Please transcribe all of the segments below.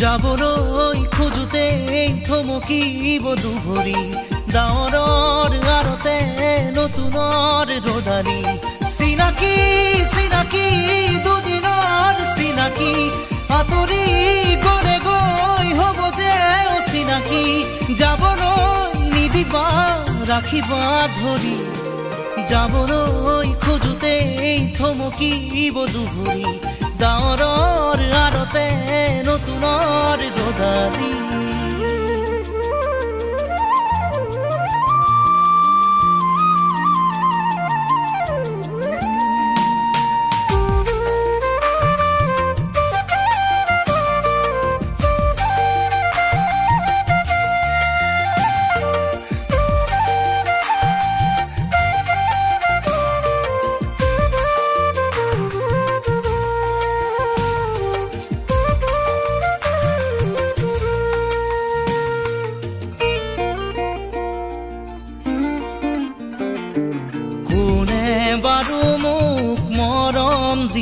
যাবলৈ খোজোতে থমকিব দুভৰি ডাৱৰৰ আৰতে নতুনৰ ৰদালি চিনাকি চিনাকি দুদিনৰ চিনাকি আঁতৰি গলে গৈ হ'ব যে অচিনাকি যাবলৈ নিদিবা ৰাখিবা ধৰি যাবলৈ খোজোতে থমকিব দুভৰি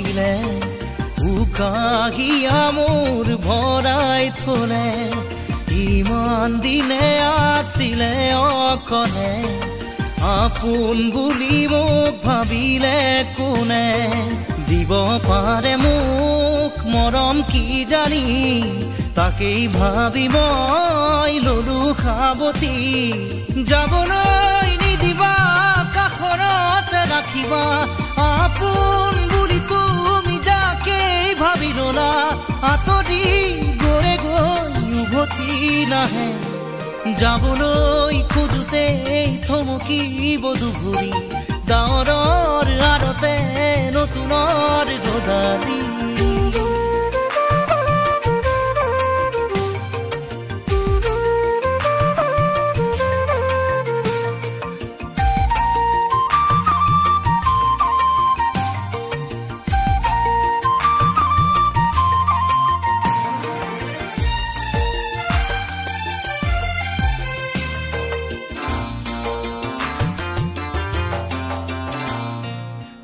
দিলে উকাহিয়া মোৰ ভৰাই থলে। ইমান দিনে আছিলে অকলে। আপোন বুলি মোক ভাবিলে কোনে? দিব পাৰে মোক মৰম কি জানি? তাকেই ভাবি মই ললো সাৱতি যাবলৈ নিদিবা কাষৰত ৰাখিবা। আপোন ললা আঁতৰি গৈ গৈ উভতি নাহে। যাবলৈ খোজোতে থমকিব দুভৰি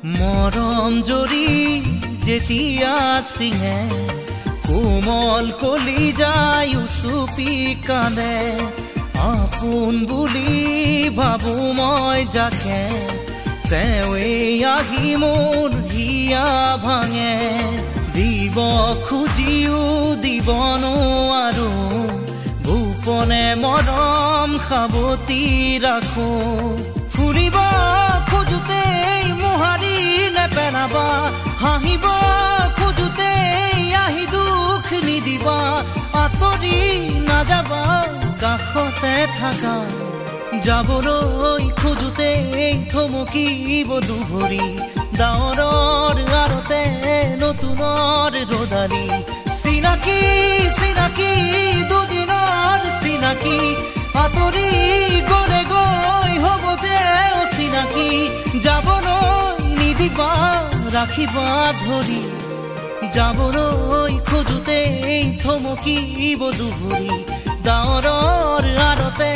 মৰম জৰি যেতিয়া চিঙে কোমল কলি যায় চুপি কান্দে। আপোন বুলি ভাবো মই যাকে তেওঁৱেই আহি মোৰ হিয়া ভাঙে। দিব খুজিও দিব নোৱাৰো ভূপনে মৰম সাৱতি ৰাখো। হাঁহিব খোজোতেই আহি দুখ নিদিবা আঁতৰি নাযাবা কাষতে থাকা। যাবলৈ খোজোতেই থমকিব দুভৰি ডাৱৰৰ আৰতে নতুনৰ ৰদালি। চিনাকি চিনাকি দুদিনৰ চিনাকি আঁতৰি গলে গৈ হ'ব যে অচিনাকি। যাবলৈ নিদিবা ৰাখিবা ধৰি যাবলৈ খোজোতেই থমকিব দুভৰি ডাৱৰৰ আৰতে